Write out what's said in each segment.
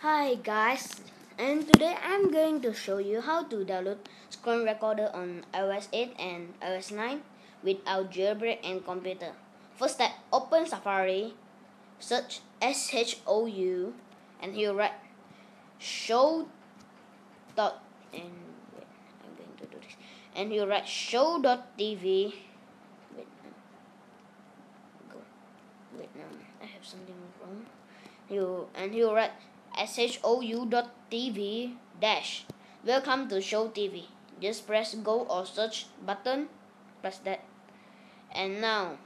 Hi guys, and today I'm going to show you how to download Screen Recorder on iOS 8 and iOS 9 without jailbreak and computer. First step, open Safari, search SHOU, and here write Shou dot and wait, I'm going to do this. And you write Shou dot TV. Wait, go. Wait, um, I have something wrong. You and you write shou.tv dash. Welcome to Shou tv just press go or search button. Press that. And now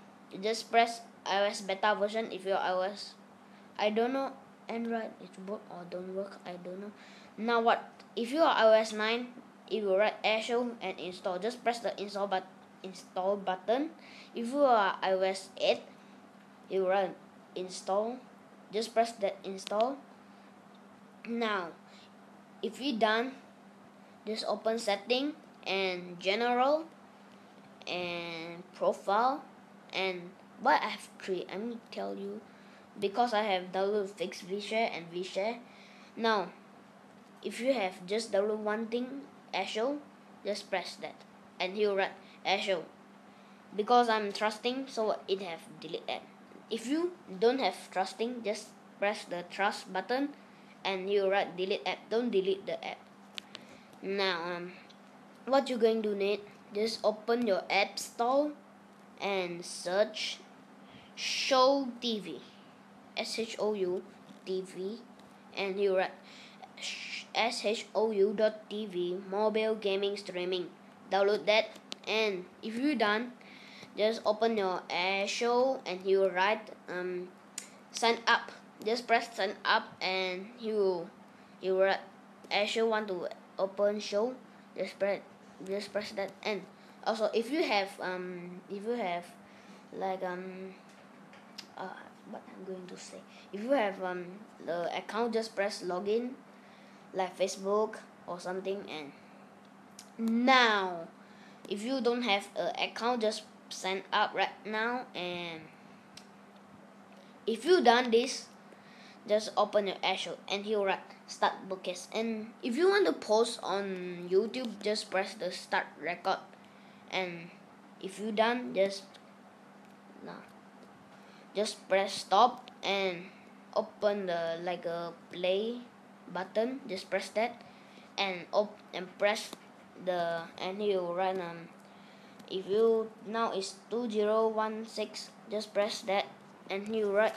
just press ios beta version if your ios i don't know android it work or don't work i don't know. Now what if you are ios 9 it will write AirShou and install just press the install but install button. If you are ios 8 it will run install just press that install now if you done just open setting and general and profile and but I have three I'm tell you because I have downloaded fixed vshare and vshare. Now if you have just download one thing AirShou just press that. And he'll write AirShou because I'm trusting so it have delete app if you don't have trusting just press the trust button and you write delete app. Don't delete the app. Now um, what you're going to need just open your app store and search Shou tv s-h-o-u tv and you write s-h-o-u dot tv mobile gaming streaming. Download that. And if you're done just open your Shou and you write um, sign up just press sign up and you you will actually want to open Shou just press just press that. And also if you have um if you have like um uh what I'm going to say. If you have um the account just press login like Facebook or something. And now if you don't have an account just sign up right now. And if you done this just open your AirShou and here write start broadcast and if you want to post on YouTube just press the start record. And if you done just no just press stop and open the like a play button. Just press that and op and press the and you run um if you now is 2016 just press that and you write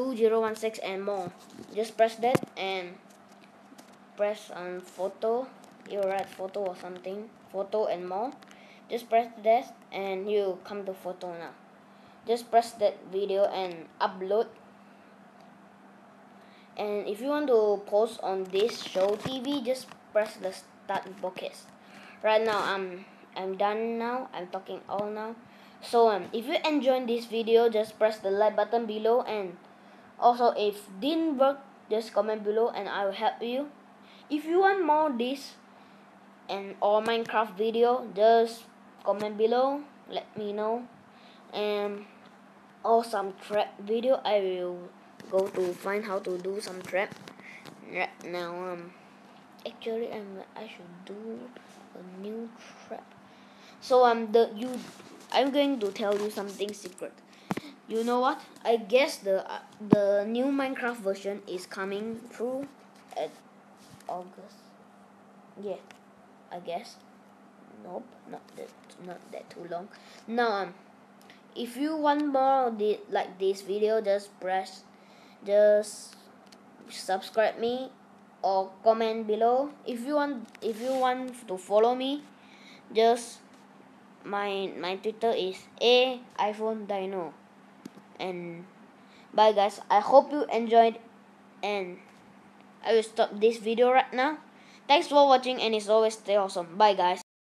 2016 and more. Just press that and press on photo. You write photo or something. Photo and more. Just press that and you come to photo now. Just press that video and upload. And if you want to post on this Shou TV just press the start broadcast right now I'm I'm done now. I'm talking all now. So um, if you enjoyed this video just press the like button below and also if didn't work just comment below and I will help you. If you want more this and or Minecraft video just comment below. Let me know. And or some trap video I will go to find how to do some trap. Right now um actually I'm I should do a new trap. So um the you I'm going to tell you something secret you know what? I guess the uh, the new Minecraft version is coming through at August. Yeah, I guess. Nope, not that not that too long. Now um, if you want more the, like this video, just press, just subscribe me or comment below. If you want if you want to follow me, just my my Twitter is a iPhone Dino and bye guys. I hope you enjoyed and i will stop this video right now. Thanks for watching and as always stay awesome. Bye guys